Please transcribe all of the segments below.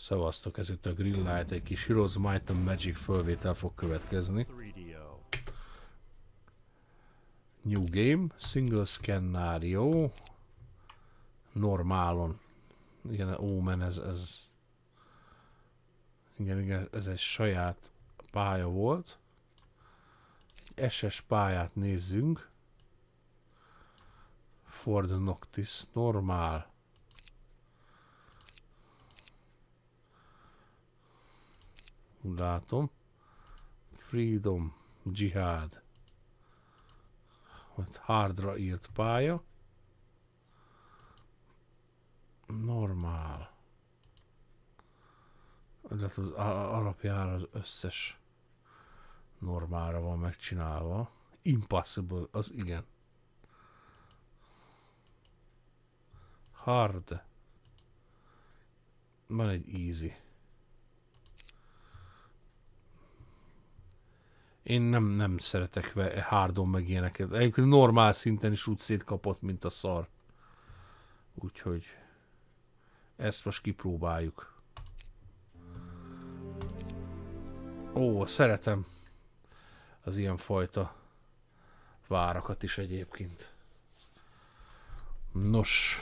Szavaztok, ez itt a Grill Light, egy kis Heroes Might and Magic fölvétel fog következni. New Game, Single Scenario, Normálon. Igen, Omen, ez, ez... Igen, igen, ez egy saját pálya volt. Egy SS pályát nézzünk. Ford Noctis, normál. Látom. Freedom, Jihad. Ott hardra írt pálya. Normál. Az alapjára az összes normára van megcsinálva. Impossible, az igen. Hard. Van egy easy. Én nem, nem szeretek hardon meg ilyeneket. Egyébként normál szinten is úgy szétkapott, mint a szar. Úgyhogy ezt most kipróbáljuk. Ó, szeretem az ilyen fajta várakat is egyébként. Nos,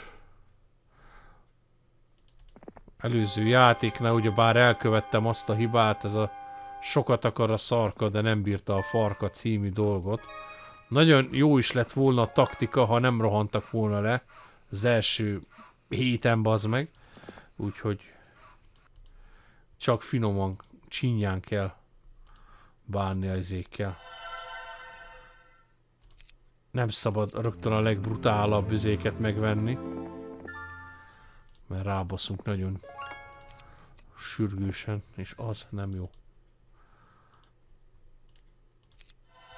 előző játéknál ugyebár elkövettem azt a hibát, ez a sokat akar a szarka, de nem bírta a farka című dolgot. Nagyon jó is lett volna a taktika, ha nem rohantak volna le az első héten bazd meg. Úgyhogy csak finoman, csinyán kell bánni az ékkel. Nem szabad rögtön a legbrutálabb üzéket megvenni. Mert rábaszunk nagyon sürgősen, és az nem jó.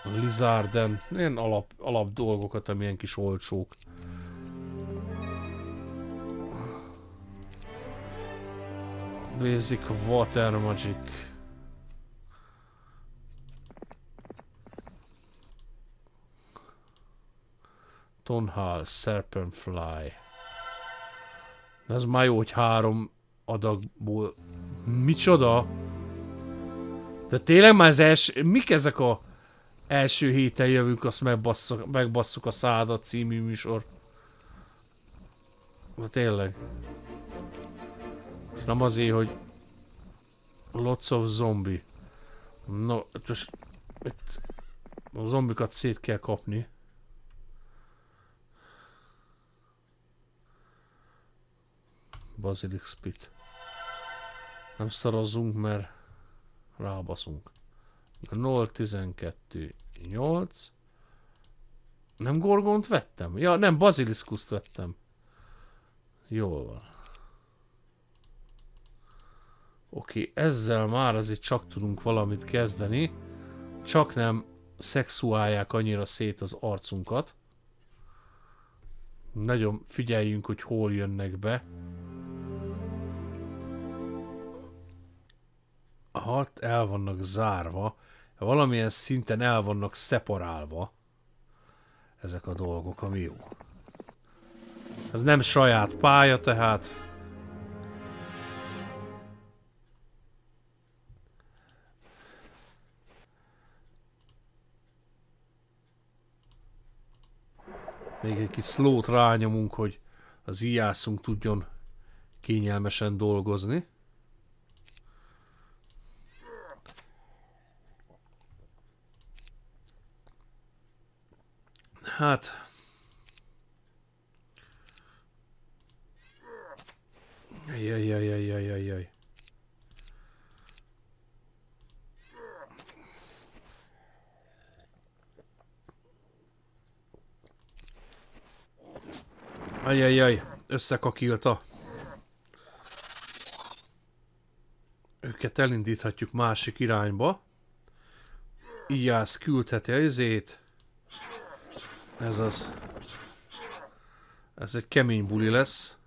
Lizarden, ilyen alap, alap dolgokat, amilyen kis olcsók. Basic Water Magic. Tonhal, Serpentfly. Ez már jó, hogy három adagból... Micsoda? De tényleg már az első... Mik ezek a első héten jövünk, azt megbasszuk, megbasszuk a szádat című műsor. De tényleg. És nem azért, hogy lots of zombie. No, most itt a zombikat szét kell kapni. Basilic Spit. Nem szarozzunk, mert rábaszunk. 0, 12, 8. Nem gorgont vettem? Ja, nem, baziliszkuszt vettem. Jól van. Oké, ezzel már azért csak tudunk valamit kezdeni. Csak nem szexuálják annyira szét az arcunkat. Nagyon figyeljünk, hogy hol jönnek be. hat el vannak zárva, valamilyen szinten el vannak szeparálva ezek a dolgok, ami jó. Ez nem saját pálya, tehát Még egy kis slót rányomunk, hogy az ijászunk tudjon kényelmesen dolgozni. Hát... Jaj, jaj, jaj, jaj, jaj, jaj. Ajajaj, összekakilta. Őket elindíthatjuk másik irányba. Ijász küldheti a izét. Ez az. Ez egy kemény buli lesz.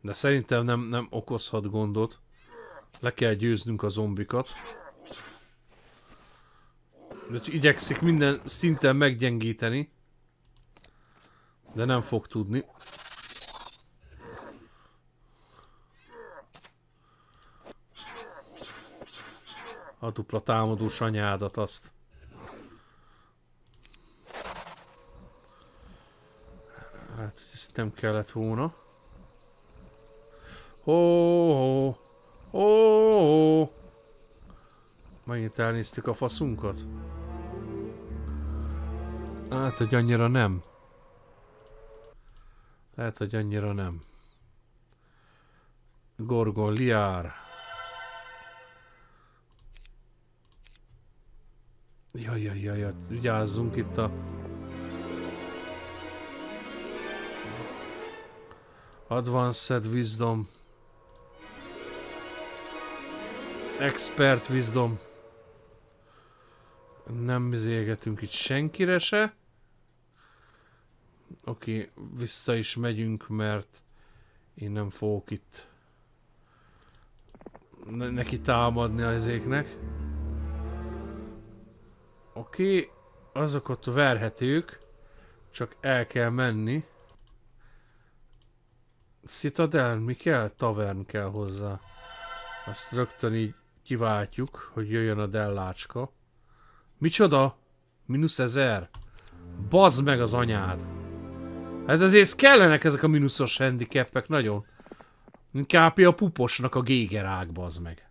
De szerintem nem, nem okozhat gondot. Le kell győznünk a zombikat. De igyekszik minden szinten meggyengíteni. De nem fog tudni. A dupla támadós anyádat azt. Ezt nem kellett volna. Ó, ó, ó, ó. Megint elnéztük a faszunkat? Hát, hogy annyira nem. Lehet, hogy annyira nem. Gorgon liár. Jaj, jaj, jaj, vigyázzunk itt a... Advanced Wisdom. Expert Wisdom. Nem zégetünk itt senkire se. Oké, vissza is megyünk, mert én nem fogok itt ne neki támadni ezéknek. Oké, okay, azokat verhetők, csak el kell menni. Citadel, mi kell? Tavern kell hozzá. Azt rögtön így kiváltjuk, hogy jöjjön a dellácska. Micsoda? Minusz ezer? Bazd meg az anyád! Hát ezért kellenek ezek a minuszos handicapek nagyon. Inkább a puposnak a gégerák, bazd meg.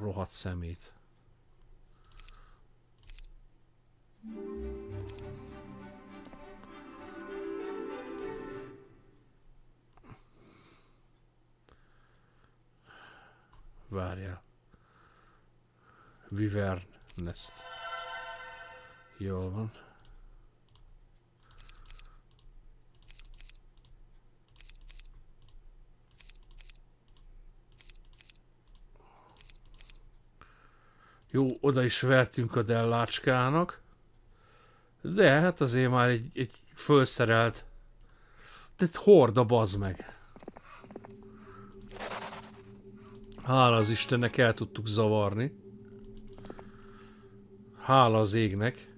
Rohadt szemét. Várjál. Vivern Nest. Jól van. Jó, oda is vertünk a dellácskának. De hát azért már egy, egy fölszerelt... De horda bazd meg. Hála az Istennek el tudtuk zavarni. Hála az égnek.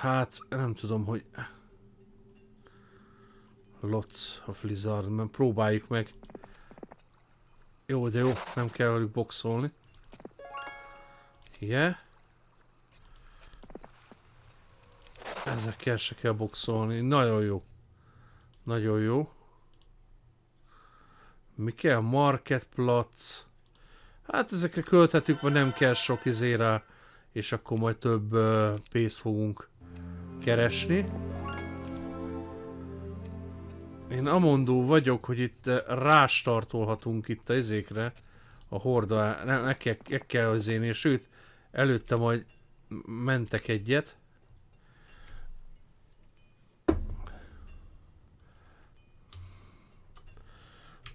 Hát, nem tudom, hogy... Lots of Lizard, mert próbáljuk meg. Jó, de jó, nem kell velük boxolni. Yeah. Ezekkel se kell boxolni. Nagyon jó. Nagyon jó. Mi kell? Marketplatz. Hát ezekre költhetünk, mert nem kell sok izére, és akkor majd több uh, pénzt fogunk keresni. Én amondó vagyok, hogy itt rástartolhatunk itt a izékre, a horda, nem, meg kell, meg kell az én, sőt, előtte majd mentek egyet.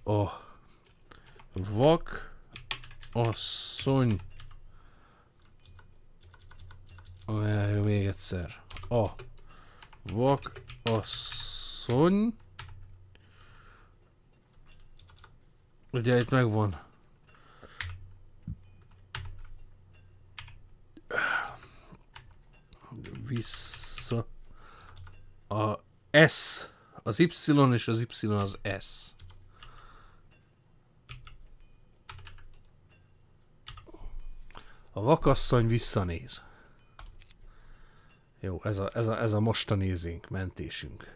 A vak asszony még egyszer. A vak asszony Ugye itt megvan. Vissza. A S az Y és az Y az S. A vakasszony visszanéz. Jó, ez a, ez a, ez a mostanézénk, mentésünk.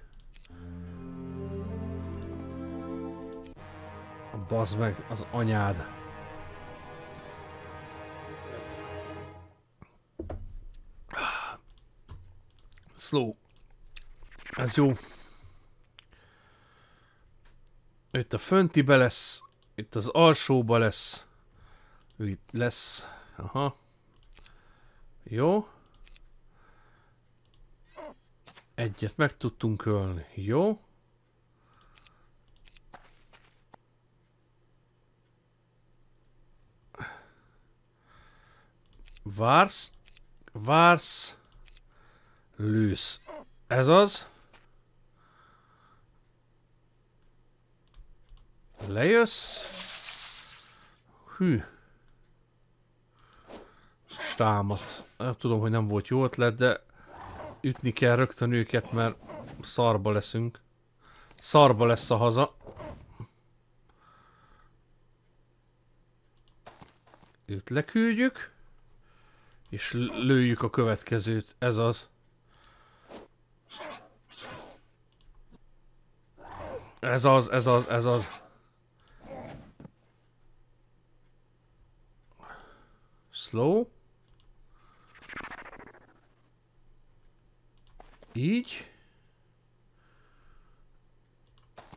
Bazd meg az anyád. Slow. Ez jó. Itt a föntibe lesz, itt az alsóba lesz, itt lesz, aha. Jó. Egyet meg tudtunk ölni, jó. Vársz, vársz, lősz. Ez az. Lejössz. Hű. Támadsz. Tudom, hogy nem volt jó ötlet, de ütni kell rögtön őket, mert szarba leszünk. Szarba lesz a haza. Őt leküldjük. És lőjük a következőt. Ez az. Ez az, ez az, ez az. Slow. Így.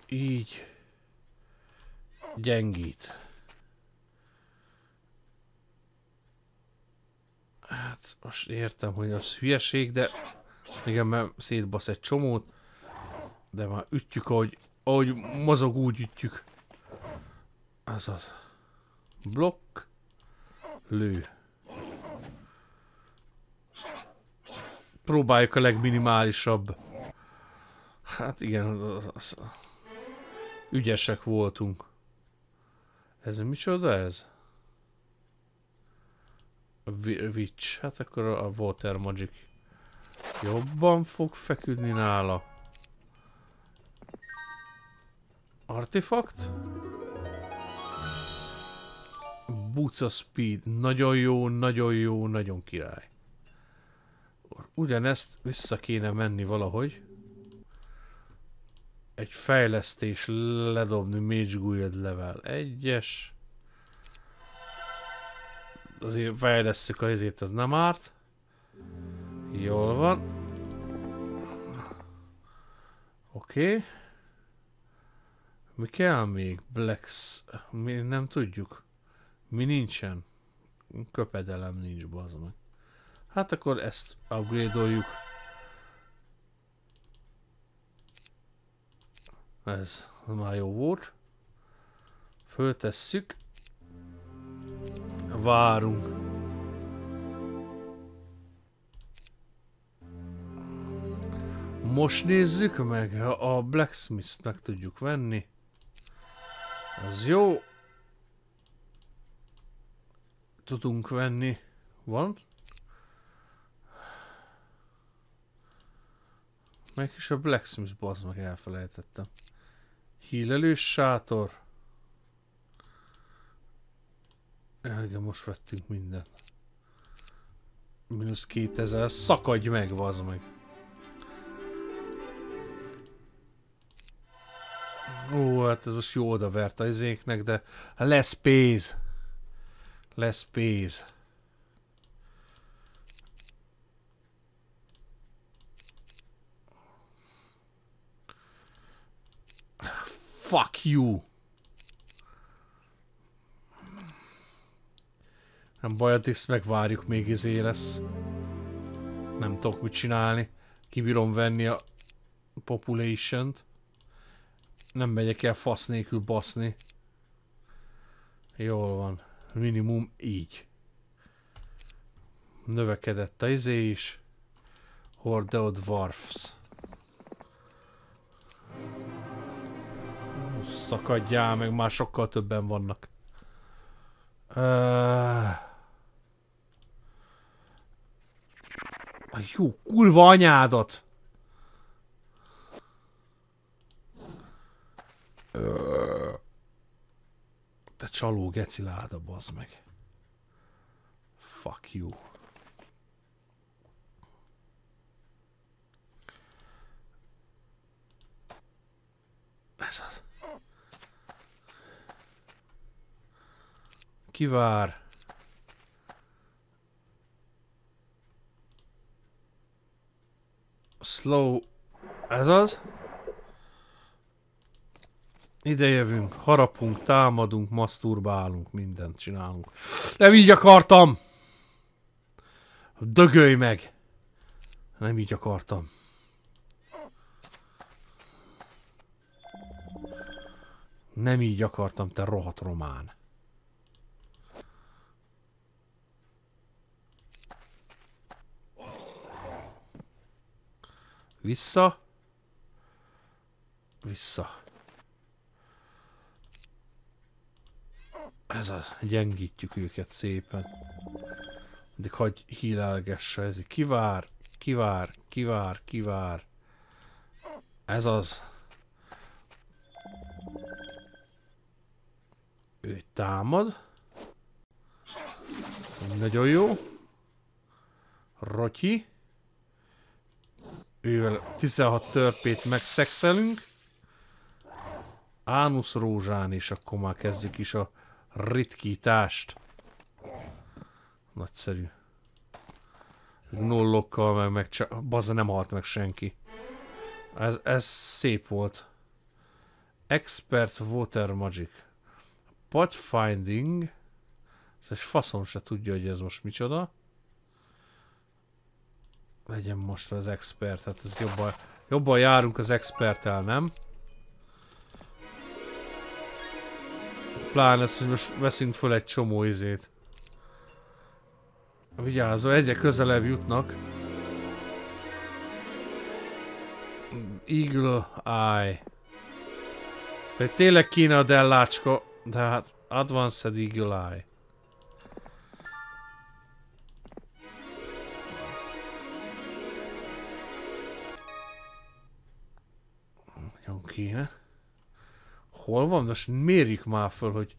Így. Gyengít. Hát most értem, hogy az hülyeség, de igen, mert szétbasz egy csomót, de már ütjük, ahogy, ahogy mozog, úgy ütjük. Az az. Blokk. Lő. Próbáljuk a legminimálisabb. Hát igen, az, az, ügyesek voltunk. Ez micsoda ez? A witch. Hát akkor a water magic jobban fog feküdni nála. Artefakt? Boots of Speed. Nagyon jó, nagyon jó, nagyon király. Ugyanezt vissza kéne menni valahogy. Egy fejlesztés ledobni Mage Guild level 1-es. Azért fejlesztjük a izét, ez nem árt. Jól van. Oké. Okay. Mi kell még? Blacks... Mi nem tudjuk. Mi nincsen? Köpedelem nincs, bazd meg. Hát akkor ezt upgrade-oljuk. Ez már jó volt. Föltesszük. Várunk. Most nézzük meg, a Blacksmith-t meg tudjuk venni. Az jó. Tudunk venni. Van? Meg is a Blacksmith bazd meg elfelejtettem. Hílelős sátor. Jaj, de most vettünk mindent. Minusz 2000. Szakadj meg, bazd meg. Ó, hát ez most jó odavert a izéknek, de lesz pénz. Lesz pénz. Fuck you. Nem baj, addig megvárjuk, még izé lesz. Nem tudok mit csinálni. Kibírom venni a population-t. Nem megyek el fasz nélkül baszni. Jól van. Minimum így. Növekedett a izé is. Hordeo Dwarfs. Szakadjál meg, már sokkal többen vannak. Uh... A jó kurva anyádat! Te csaló geci láda, bazd meg. Fuck you. Kivár. Slow. Ez az. Ide jövünk, harapunk, támadunk, maszturbálunk, mindent csinálunk. Nem így akartam! Dögölj meg! Nem így akartam. Nem így akartam, te rohadt román. Vissza. Vissza. Ez az, gyengítjük őket szépen. De hagy hílelgesse, ez kivár, kivár, kivár, kivár. Ez az. Ő támad. Nagyon jó. Rotyi. Ővel 16 törpét megszexelünk. Ánusz rózsán, és akkor már kezdjük is a ritkítást. Nagyszerű. Gnollokkal meg, meg csak... Bazza nem halt meg senki. Ez, ez szép volt. Expert Water Magic. Pathfinding. Ez egy faszom se tudja, hogy ez most micsoda. Legyen most az expert, hát ez jobban, jobban járunk az experttel, nem? Pláne ez, hogy most veszünk föl egy csomó izét. Vigyázó, egyre közelebb jutnak. Eagle Eye. Pedig tényleg kéne a dellácska, de hát Advanced Eagle Eye. Kéne. Hol van? Most mérjük már föl, hogy...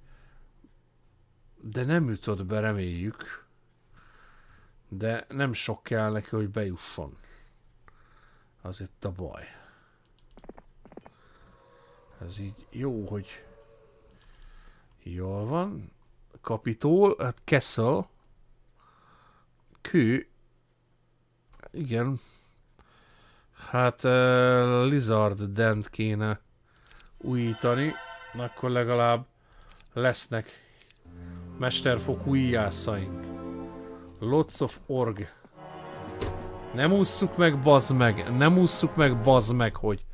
De nem jutott be, reméljük. De nem sok kell neki, hogy bejusson. Az itt a baj. Ez így jó, hogy... Jól van. Kapitól, hát Kessel. Kő. Igen. Hát uh, Lizard Dent kéne újítani, akkor legalább lesznek mesterfokú íjászaink. Lots of org. Nem ússzuk meg, bazd meg, nem ússzuk meg, bazd meg, hogy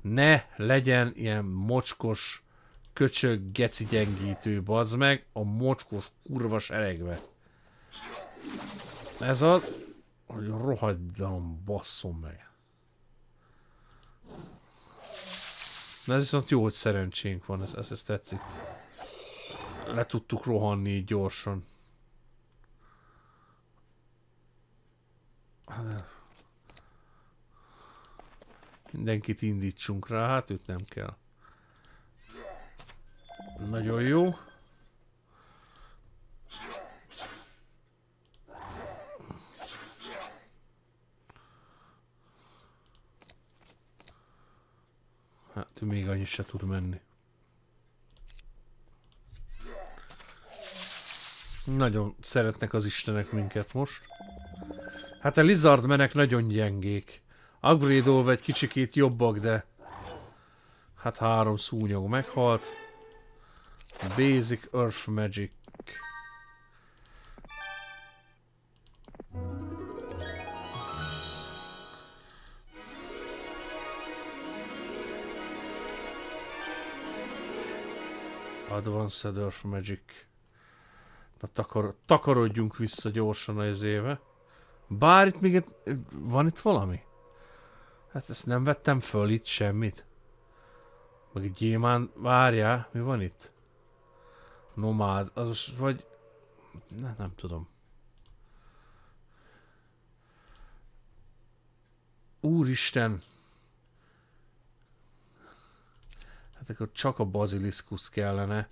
ne legyen ilyen mocskos, köcsög, geci gyengítő, bazd meg, a mocskos kurva seregbe. Ez az, hogy rohadjam, basszom meg. Na ez viszont jó, hogy szerencsénk van, ez, ez, ez tetszik. Le tudtuk rohanni gyorsan. Mindenkit indítsunk rá, hát őt nem kell. Nagyon jó. Hát ő még annyit se tud menni. Nagyon szeretnek az istenek minket most. Hát a lizard menek nagyon gyengék. upgrade egy kicsikét jobbak, de... Hát három szúnyog meghalt. Basic Earth Magic. Advanced Earth Magic. Na takar, takarodjunk vissza gyorsan az éve. Bár itt még van itt valami? Hát ezt nem vettem föl itt semmit. Meg egy gyémán, várjál, mi van itt? Nomád, az most vagy... Ne, nem tudom. Úristen! Hát akkor csak a baziliszkusz kellene.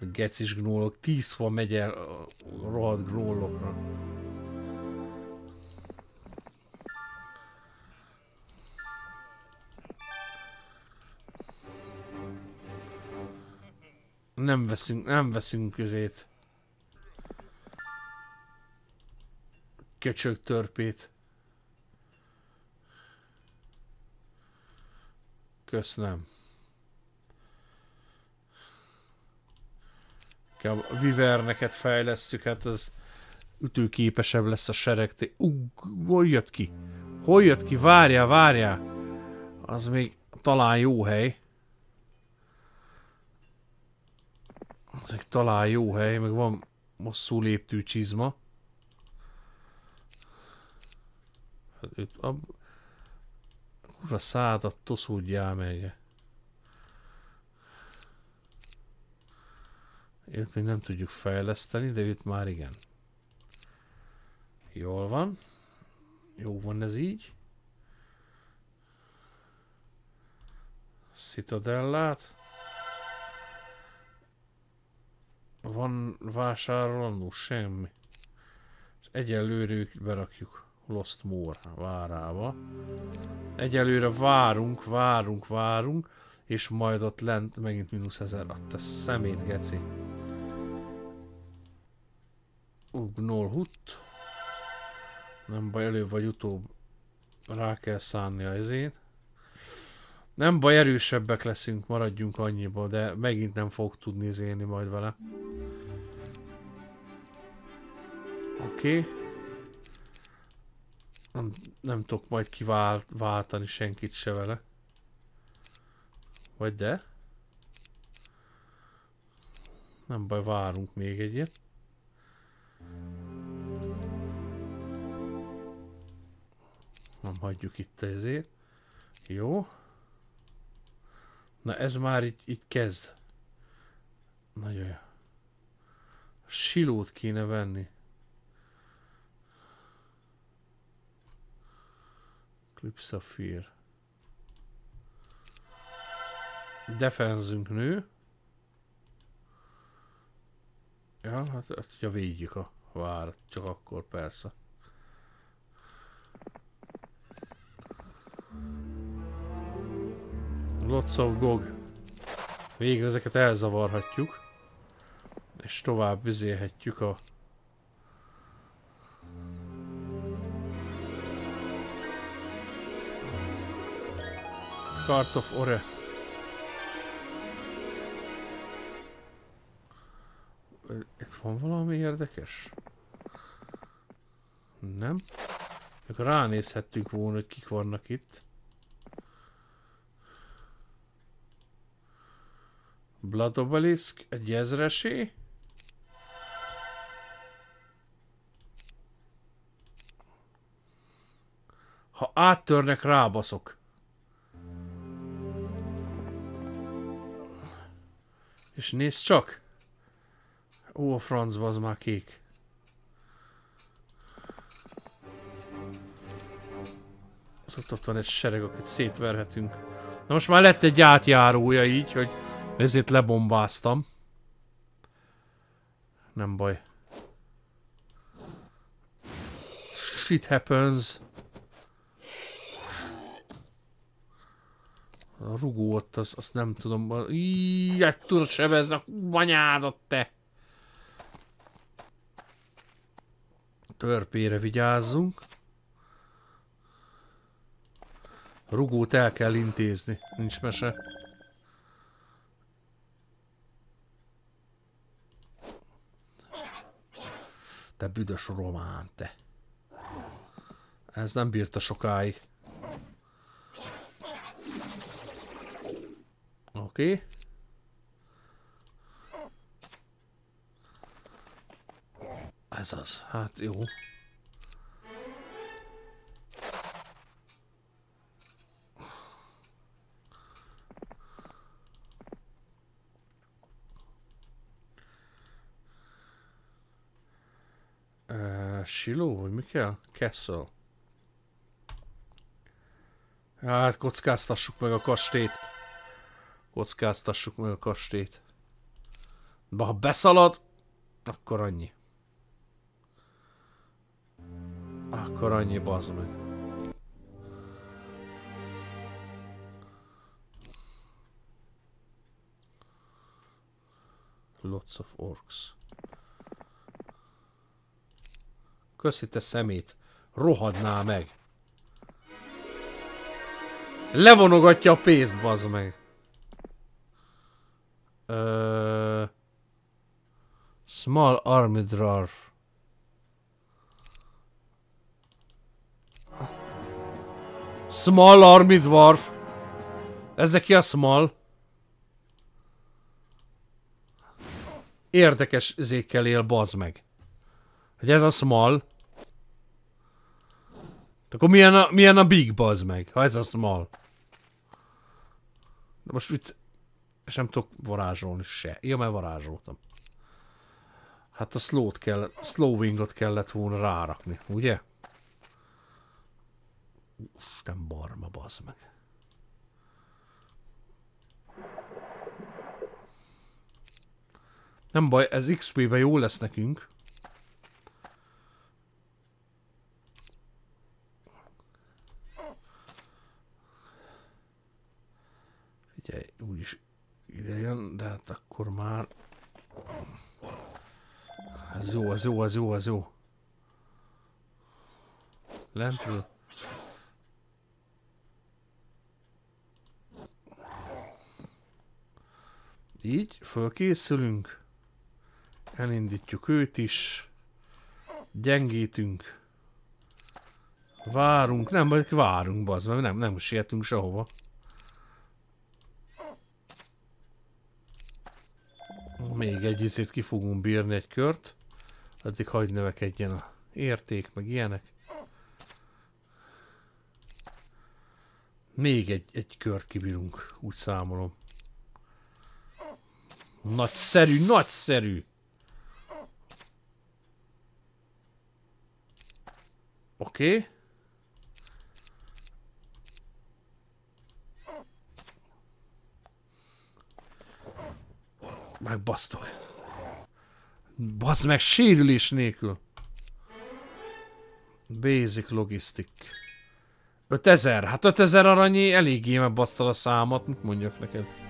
A gecis gnólok. Tíz fa megy el a rohadt gnólokra. Nem veszünk, nem veszünk közét. Köcsög törpét. Köszönöm. A Viverneket fejlesztjük, hát az ütőképesebb lesz a sereg. Ugh, hol jött ki? Hol jött ki? Várjál, várjál! Az még talán jó hely. Az még talán jó hely, meg van hosszú léptű csizma. Hát itt, ab, Kurva szádat toszódjál meg. Őt még nem tudjuk fejleszteni, de itt már igen. Jól van. Jó van ez így. Citadellát. Van vásárolnó? Semmi. Egyelőre őket berakjuk Lost Moor várába. Egyelőre várunk, várunk, várunk, és majd ott lent megint mínusz ezer. A szemét, geci. Ugnol. Nem baj, előbb vagy utóbb rá kell szánni a ezét. Nem baj, erősebbek leszünk, maradjunk annyiba, de megint nem fog tudni zélni majd vele. Oké. Okay. Nem, nem tudok majd kiváltani senkit se vele. Vagy de? Nem baj, várunk még egyet. Nem hagyjuk itt ezért. Jó. Na ez már így, így kezd. Nagyon jó. Silót kéne venni. Sapphire. Defenzünk nő. Ja, hát, hát ugye védjük a várat, csak akkor persze. Lots of Gog. Végre ezeket elzavarhatjuk. És tovább üzélhetjük a... Cart of Ore. Itt van valami érdekes? Nem? Akkor ránézhettünk volna, hogy kik vannak itt. Blood Obelisk, egy ezresé. Ha áttörnek, rábaszok. És nézd csak! Ó, a francba az már kék. ott, ott van egy sereg, akit szétverhetünk. Na most már lett egy átjárója így, hogy ezért lebombáztam. Nem baj. Shit happens. A rugó ott, az, azt nem tudom. Íj, tudod sebezni a vanyádat te! Törpére vigyázzunk. A rugót el kell intézni, nincs mese. Te büdös román, te. Ez nem bírta sokáig. Oké. Okay. Ez az. Hát jó. Uh, Siló, vagy mi kell? Castle. Hát kockáztassuk meg a kastélyt. Kockáztassuk meg a kastélyt. De ha beszalad, akkor annyi. Akkor annyi, bazd meg. Lots of orcs. Köszi te szemét. Rohadnál meg. Levonogatja a pénzt, bazd meg. Uh, small army dwarf. Small army dwarf. Ez neki a small. Érdekes zékkel él, bazd meg. Hogy ez a small. Akkor milyen a, milyen a big, bazd meg, ha ez a small. De most vicc... És nem tudok varázsolni se. Ja, mert varázsoltam. Hát a slow-t kell, slowingot kellett volna rárakni, ugye? Isten barma, bazd meg. Nem baj, ez XP-be jó lesz nekünk. Figyelj, úgyis ide jön, de hát akkor már... Ez jó, ez jó, ez jó, ez jó. Lentről. Így, fölkészülünk. Elindítjuk őt is. Gyengítünk. Várunk, nem, vagy várunk, bazd, nem, nem sietünk sehova. Még egy izét ki fogunk bírni egy kört. Addig hagyd növekedjen a érték, meg ilyenek. Még egy, egy kört kibírunk, úgy számolom. Nagyszerű, nagyszerű! Oké. Okay. Megbasztok. Basz meg sérülés nélkül. Basic logistic. 5000. Hát 5000 aranyi eléggé megbasztal a számot. Mit mondjak neked?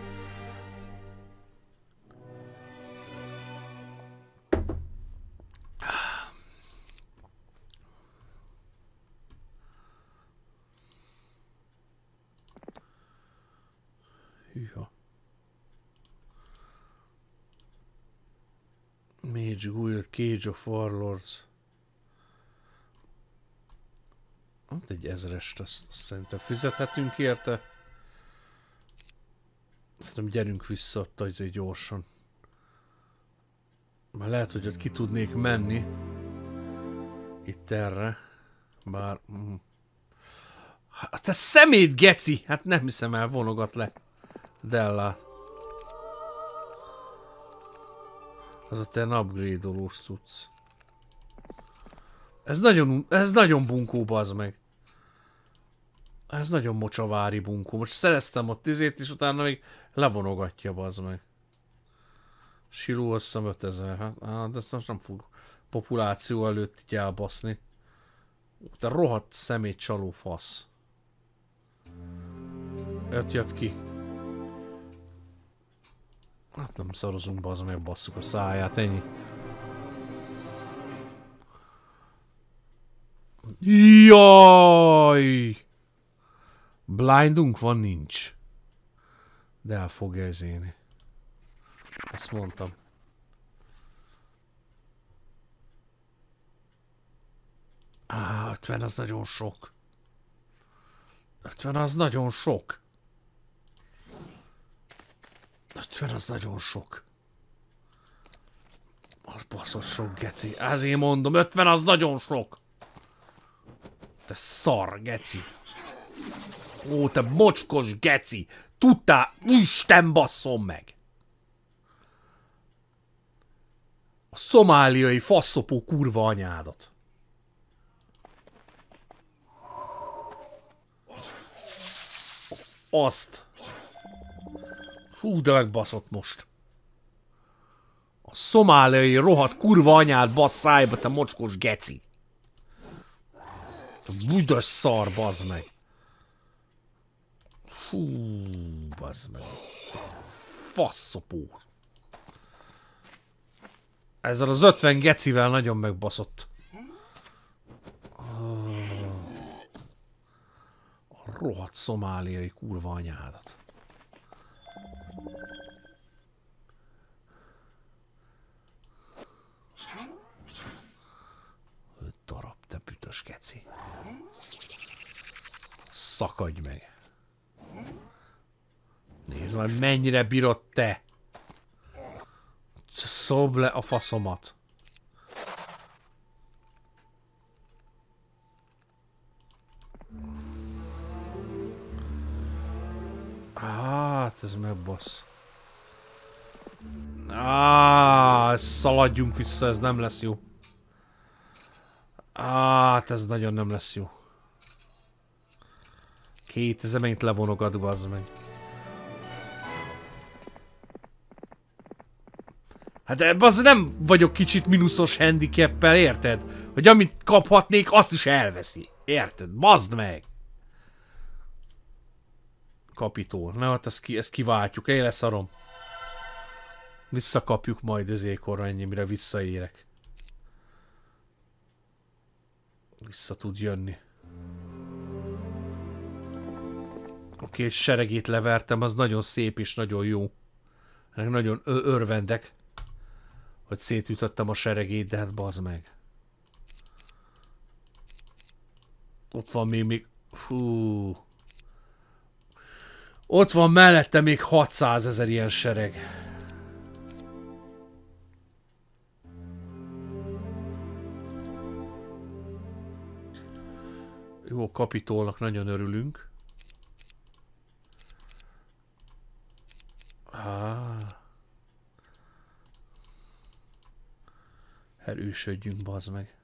Mage Guild, Cage of Warlords. Hát egy ezrest, azt, szerintem fizethetünk érte. Szerintem gyerünk vissza ott azért gyorsan. Már lehet, hogy ott ki tudnék menni. Itt erre. Bár... Mm. Hát te szemét, geci! Hát nem hiszem el, vonogat le. Della. Az ott egy upgrade-olós cucc. Ez nagyon, ez nagyon bunkó, bazd meg. Ez nagyon mocsavári bunkó. Most szereztem ott izét, és utána még levonogatja, bazd meg. Siló összem 5000. Hát, hát de ezt most nem fog populáció előtt így elbaszni. Te rohadt szemét csaló fasz. Öt jött ki. Hát nem szarozunk be, az meg basszuk a száját, ennyi. Jaj! Blindunk van, nincs. De el fogja ezéni. Ezt mondtam. Á, 50 az nagyon sok. 50 az nagyon sok. 50 az nagyon sok. Az baszott sok, geci. Ezért mondom, 50 az nagyon sok. Te szar, geci. Ó, te mocskos geci. Tudtál, Isten basszom meg. A szomáliai faszopó kurva anyádat. Azt. Hú, de megbaszott most. A szomáliai rohadt kurva anyád basszájba, te mocskos geci. A budas szar, bazd meg. Hú, bazd meg. Faszopó. Ezzel az 50 gecivel nagyon megbaszott. A rohadt szomáliai kurva anyádat. Darab, te bütös keci. Szakadj meg. Nézd már, mennyire bírod te. Szob le a faszomat. Hát, ez megbasz. Á, szaladjunk vissza, ez nem lesz jó. Hát ez nagyon nem lesz jó. Két ezeményt levonogat, az meg. Hát az nem vagyok kicsit mínuszos handicappel, érted? Hogy amit kaphatnék, azt is elveszi. Érted? Bazd meg! Kapitól. Na hát ezt, ki, ezt kiváltjuk, én leszarom. Visszakapjuk majd ezékorra ennyi, mire visszaérek. Vissza tud jönni. Oké, és seregét levertem, az nagyon szép és nagyon jó. Ennek nagyon örvendek, hogy szétütöttem a seregét, de hát bazd meg. Ott van még, még... Fú. Ott van mellette még 600 ezer ilyen sereg. Jó, kapitolnak nagyon örülünk. Ah. Erősödjünk, bazd meg.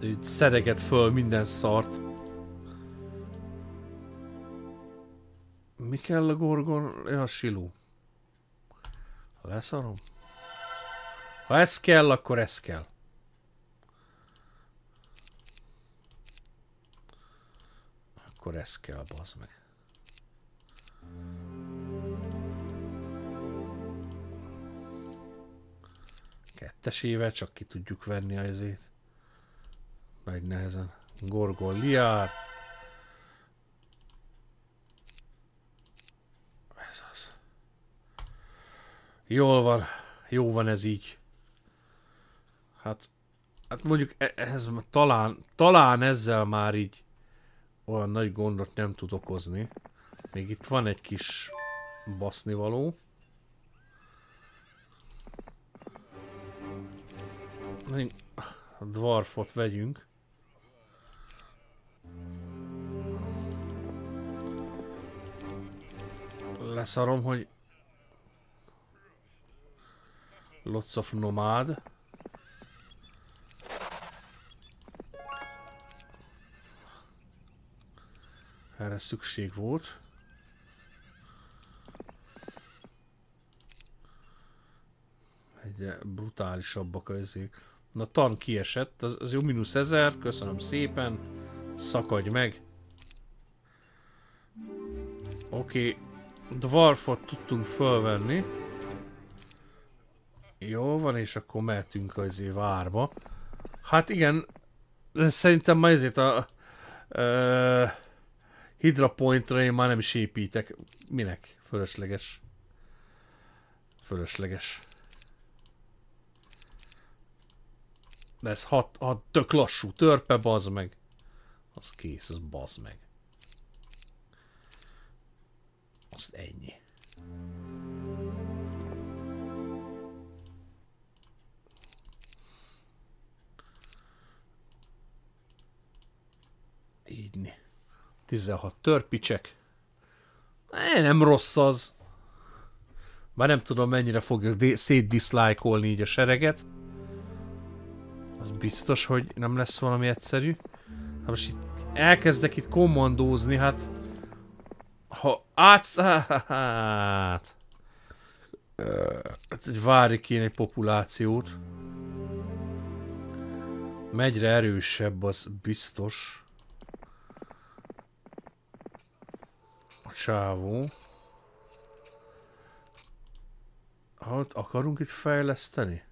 Itt szedeget föl minden szart. Mi kell a gorgon? Ja, a siló. Leszarom. Ha ez kell, akkor ez kell. Akkor ez kell, bazd meg. Kettesével csak ki tudjuk venni azért. Nagy nehezen. Gorgol liár. Ez az. Jól van. Jó van ez így. Hát, hát mondjuk e- ehhez talán, talán ezzel már így olyan nagy gondot nem tud okozni. Még itt van egy kis basznivaló. A dwarfot vegyünk. Leszarom, hogy Lots of Nomad. Erre szükség volt. Egyre brutálisabbak azért. Na, tan kiesett, az, az jó, mínusz ezer, köszönöm szépen. Szakadj meg. Oké, okay. Dwarfot tudtunk fölvenni. Jó van, és akkor mehetünk azért várba. Hát igen, szerintem ma ezért a... Uh, Hydra Pointra én már nem is építek. Minek? Fölösleges. Fölösleges. De ez hat, hat tök lassú törpe, bazd meg. Az kész, az bazd meg. Azt ennyi. Így. 16 törpicsek. Nem rossz az. Már nem tudom mennyire fogja szétdiszlájkolni így a sereget. Az biztos, hogy nem lesz valami egyszerű. Hát most itt elkezdek itt kommandózni, hát... Ha átsz... Hát... Hát, hogy várj kéne egy populációt. Megyre erősebb, az biztos. Csávó. Hát akarunk itt fejleszteni?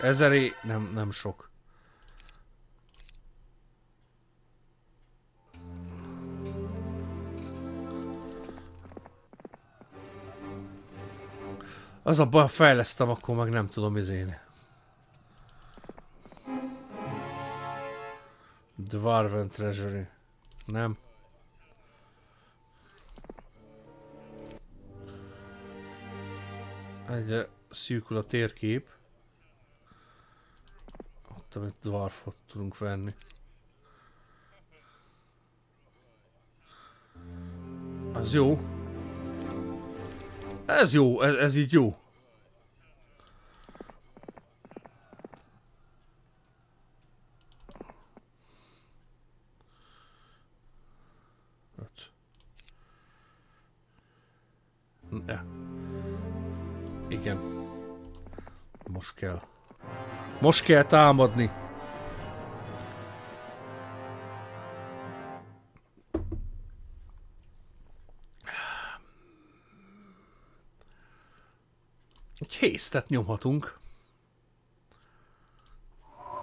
Ezeré nem, nem sok. Az a baj, fejlesztem, akkor meg nem tudom izéni. Dwarven Treasury. Nem. Egyre szűkül a térkép. Ott, amit dwarfot tudunk venni. Az jó. Ez jó, ez, ez így jó. Kell. Most kell támadni. Egy hésztet nyomhatunk.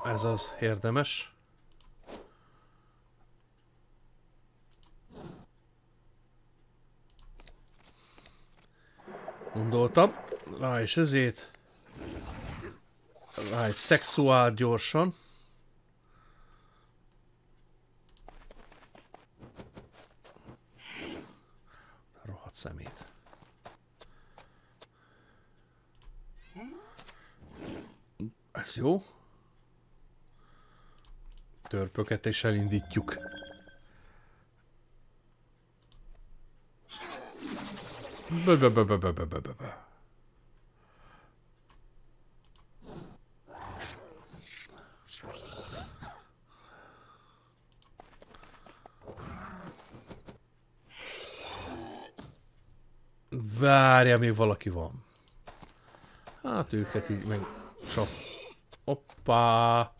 Ez az érdemes. Gondoltam. Rá is ezért. Egy szexuál gyorsan. Rohadt szemét. Ez jó. Törpöket és elindítjuk. -bö Várja, még valaki van. Hát őket így meg csak... Hoppá!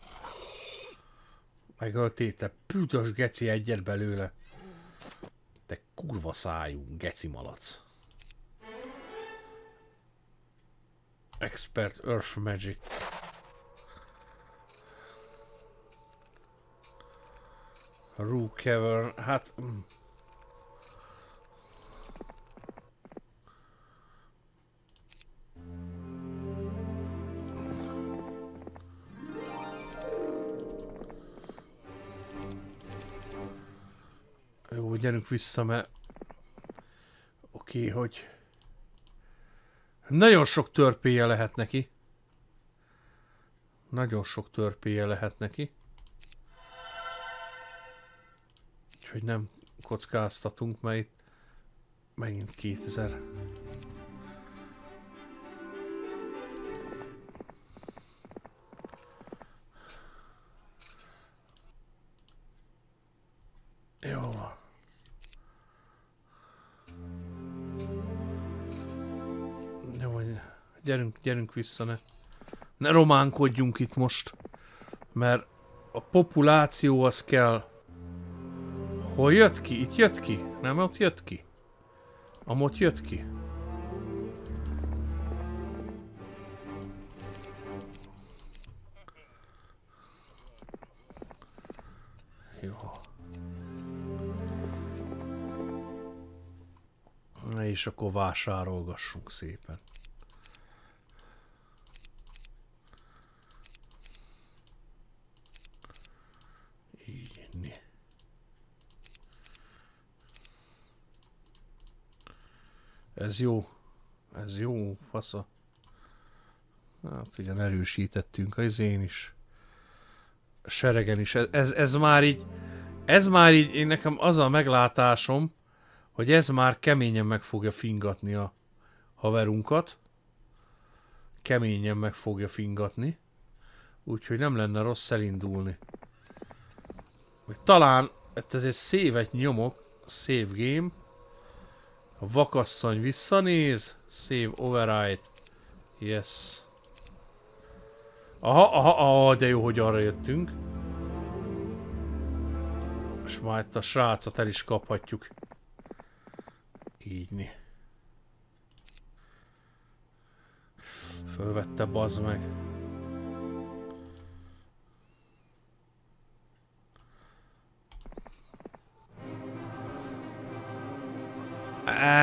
Megöltél, te pütös geci egyet belőle. Te kurva szájú, geci malac. Expert Earth Magic. Rook Cavern, hát... mm. Gyerünk vissza, mert... Oké, okay, hogy... Nagyon sok törpéje lehet neki. Nagyon sok törpéje lehet neki. Úgyhogy nem kockáztatunk, mert itt megint 2000. gyerünk, gyerünk vissza, ne, ne románkodjunk itt most, mert a populáció az kell. Hol jött ki? Itt jött ki? Nem ott jött ki? Amott jött ki? Jó. És akkor vásárolgassunk szépen. Ez jó. Ez jó, fasza. Hát igen, erősítettünk az én is. A seregen is. Ez, ez, ez már így... Ez már így, én nekem az a meglátásom, hogy ez már keményen meg fogja fingatni a haverunkat. Keményen meg fogja fingatni. Úgyhogy nem lenne rossz elindulni. Még talán, hát ez egy szévet nyomok, save game. A vakasszony visszanéz, save override. Yes. Aha, aha, aha, de jó, hogy arra jöttünk. És már itt a srácot el is kaphatjuk. Ígyni. Fölvette, bazd meg.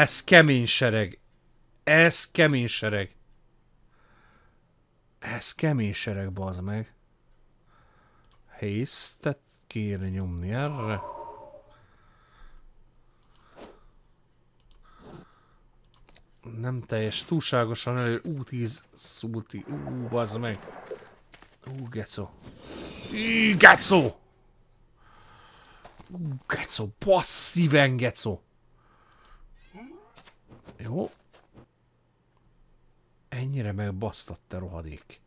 Ez kemény sereg. Ez kemény sereg. Ez kemény sereg, bazd meg. Haste-et kéne nyomni erre. Nem teljes, túlságosan elő. Ú, 10 szulti. Ú, bazd meg. Ú, geco. Ú, geco! Ú, geco, passzíven geco. Jó. Ennyire megbasztott, te rohadék.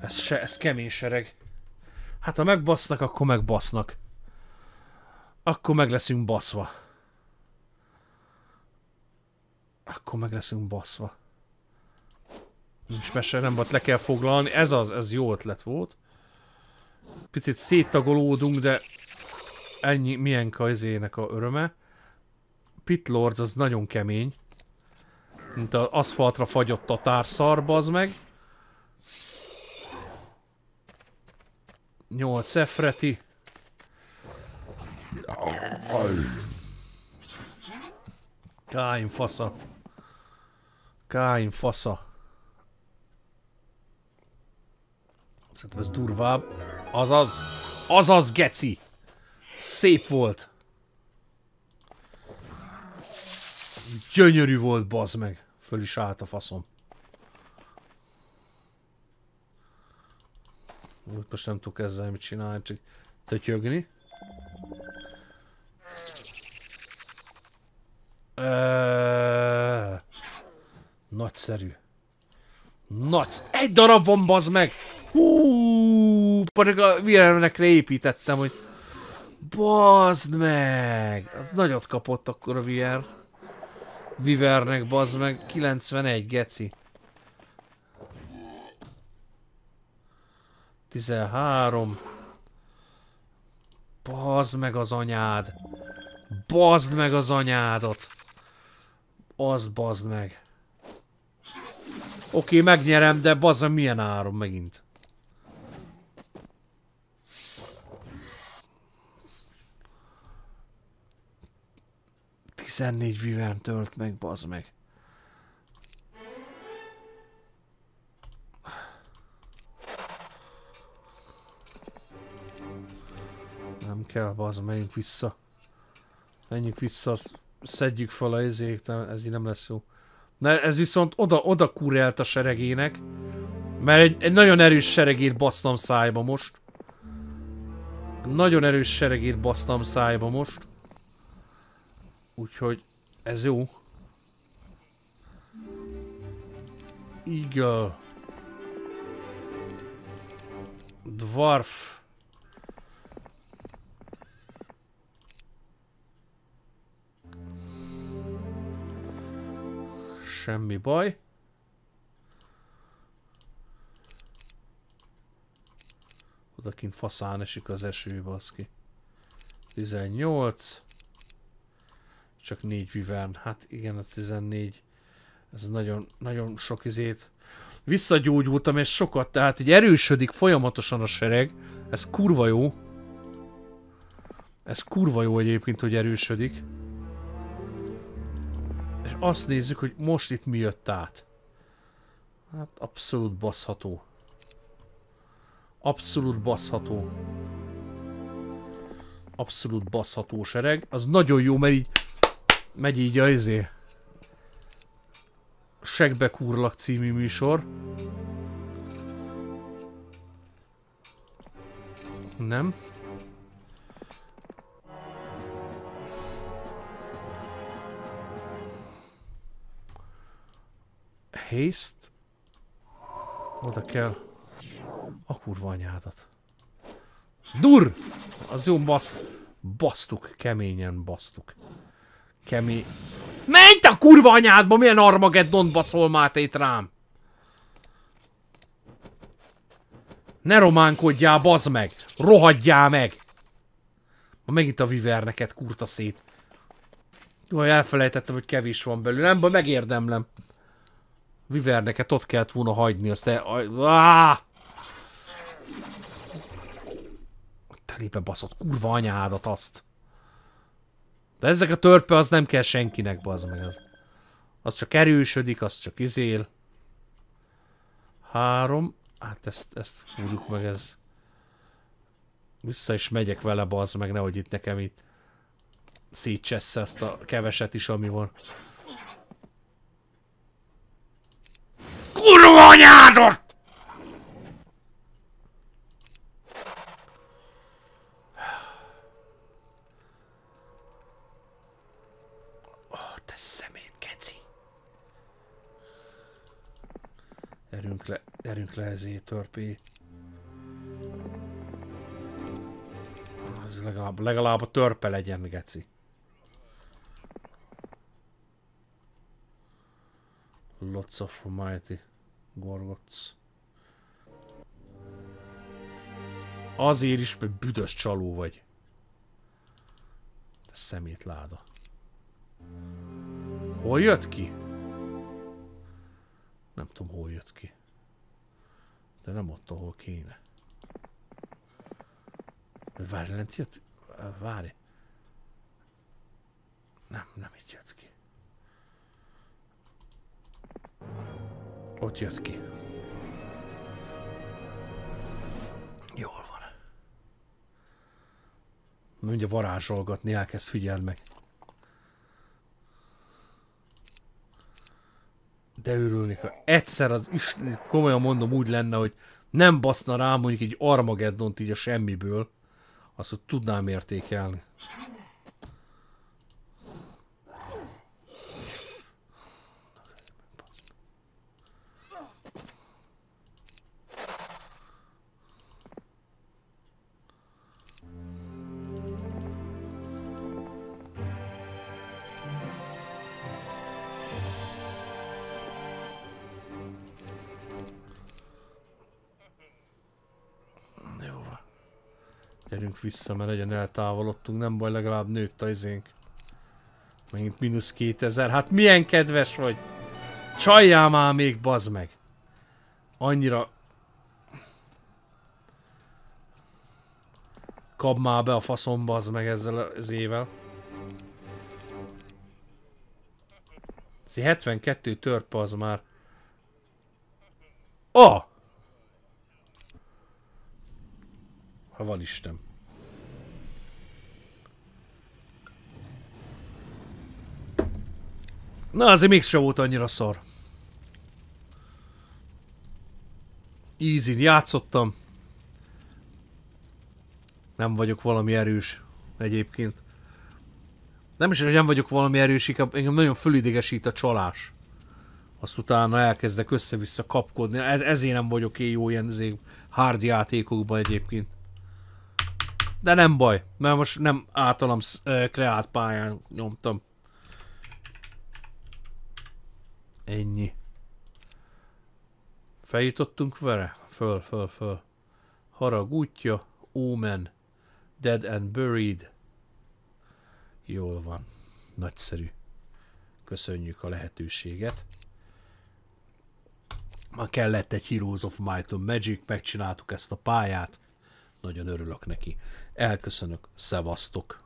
Ez, se, ez kemény sereg. Hát ha megbasznak, akkor megbasznak. Akkor meg leszünk baszva. Akkor meg leszünk baszva. Nincs mese, nem volt le kell foglalni. Ez az, ez jó ötlet volt. Picit széttagolódunk, de ennyi, milyen kajzének a öröme. Pitlords az nagyon kemény. Mint az aszfaltra fagyott a társzar, az meg. 8 efreti. Káin fasza. Káin fasza. Szerintem ez durvább. Azaz. Azaz, geci. Szép volt. Gyönyörű volt, bazd meg. Föl is állt a faszom. Úgy most nem tudok ezzel mit csinálni, csak tötyögni. Eee... Nagyszerű. Nagy... Egy darab van, bazd meg! Hú, pedig a villemekre építettem, hogy bazd meg! Az nagyot kapott akkor a VR. Vivernek, bazd meg. 91, geci. 13. Bazd meg az anyád. Bazd meg az anyádat. Az bazd meg. Oké, megnyerem, de bazd milyen áron megint. 14 vivern tölt meg, bazd meg. Nem kell, bazd, menjünk vissza. Menjünk vissza, szedjük fel a ezért, ez így nem lesz jó. Na, ez viszont oda, oda kurelt a seregének. Mert egy, egy nagyon erős seregét basztam szájba most. Nagyon erős seregét basztam szájba most. Úgyhogy ez jó. Eagle. Dwarf. Semmi baj. Odakint faszán esik az eső, baszki. 18. Csak négy vivern. Hát igen, a 14. Ez nagyon, nagyon sok izét. Visszagyógyultam, és sokat, tehát így erősödik folyamatosan a sereg. Ez kurva jó. Ez kurva jó egyébként, hogy erősödik. És azt nézzük, hogy most itt mi jött át. Hát abszolút baszható. Abszolút baszható. Abszolút baszható sereg. Az nagyon jó, mert így Megy így a izé. Segbe kurlak című műsor. Nem. Haste. Oda kell. A kurva anyádat. Dur! Az jó bassz. Basztuk, keményen basztuk. Kemény. Menj a kurva anyádba, milyen Armageddon baszol Máté itt rám? Ne románkodjál, bazd meg! Rohadjál meg! Ma megint a viverneket kurta szét. Jó, elfelejtettem, hogy kevés van belőle. Nem, megérdemlem. Viverneket ott kellett volna hagyni, azt el... Ah! Telébe baszott kurva anyádat azt. De ezek a törpe az nem kell senkinek, bazd meg. Az, az csak erősödik, az csak izél. Három. Hát ezt, ezt fúrjuk meg, ez... Vissza is megyek vele, bazd meg, nehogy itt nekem itt szétcsessze ezt a keveset is, ami van. Kurva anyádot! Gyerünk le, gyerünk le ezé, törpé. Ez legalább, legalább a törpe legyen, geci. Lots of mighty gorgots. Azért is, mert büdös csaló vagy. Te szemét láda. Hol jött ki? Nem tudom, hol jött ki. De nem ott, ahol kéne. Várj, lent jött? Várj. Nem, nem itt jött ki. Ott jött ki. Jól van. Mondja varázsolgatni, elkezd figyeld meg. De örülnék, ha egyszer az is, komolyan mondom, úgy lenne, hogy nem baszna rám mondjuk egy Armageddont így a semmiből, azt hogy tudnám értékelni. Gyerünk vissza, mert legyen eltávolodtunk, nem baj, legalább nőtt a izénk. Megint mínusz 2000, hát milyen kedves vagy! Csaljál már még, bazd meg! Annyira... Kap már be a faszom, bazd meg ezzel az ével. Ez 72 törpe az már. Oh! Ha van Isten. Na, azért mégsem volt annyira szar. easy játszottam. Nem vagyok valami erős egyébként. Nem is, hogy nem vagyok valami erős, inkább engem nagyon fölidegesít a csalás. Azt utána elkezdek össze-vissza kapkodni. Ez, ezért nem vagyok én jó ilyen hard játékokban egyébként. De nem baj, mert most nem általam kreált pályán nyomtam. Ennyi. Feljutottunk vele? Föl, föl, föl. Harag útja, Omen, Dead and Buried. Jól van. Nagyszerű. Köszönjük a lehetőséget. Ma kellett egy Heroes of Might and Magic, megcsináltuk ezt a pályát. Nagyon örülök neki. Elköszönök, szevasztok!